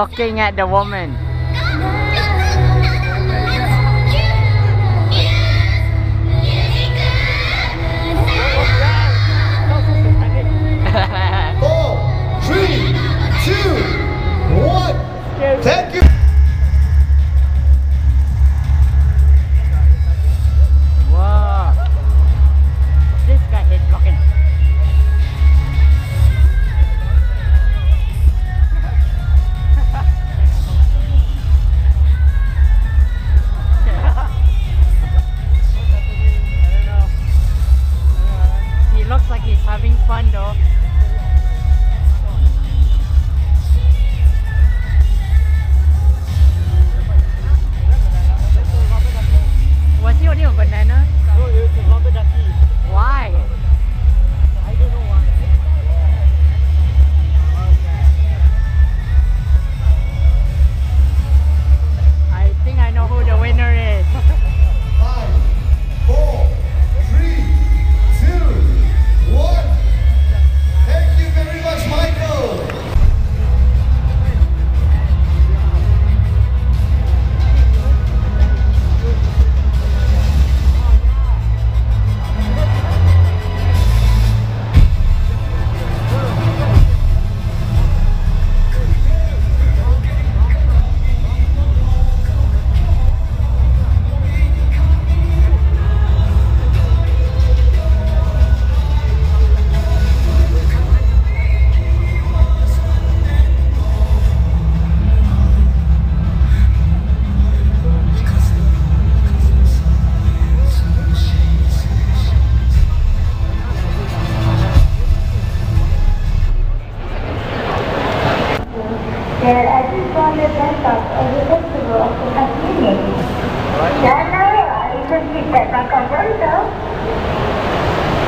looking at the woman.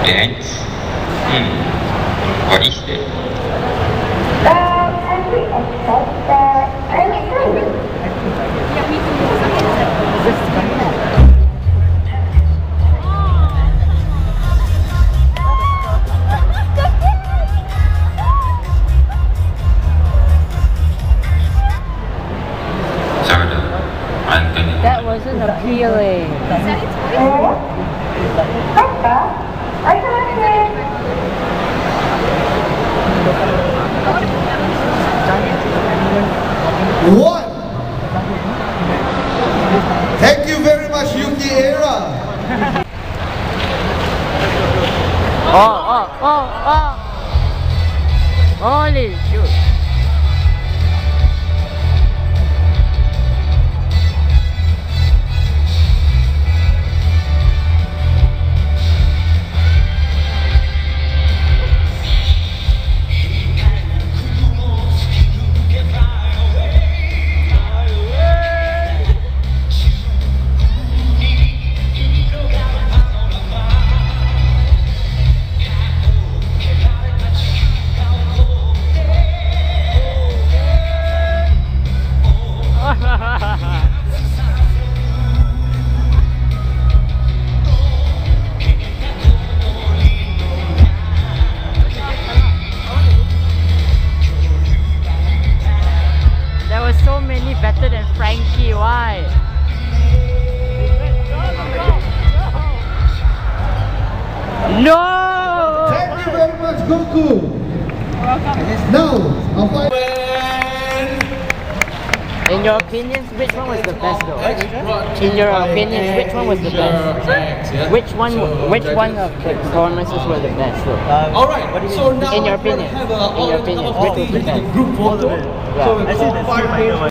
Dance? Hmm. What is that? Uh, country exercise. Uh, exercise. That wasn't appealing. One. Thank you very much, Yuki Era. oh, oh, oh, oh. Holy shoot. No! Thank you very much, Goku. Now, i In your opinions, which one was the best though? In your opinions, which one was the best? Which one which one of the performances were the best though? Alright, so now in your opinion, in your opinion, which was the best? Group photo. Yeah.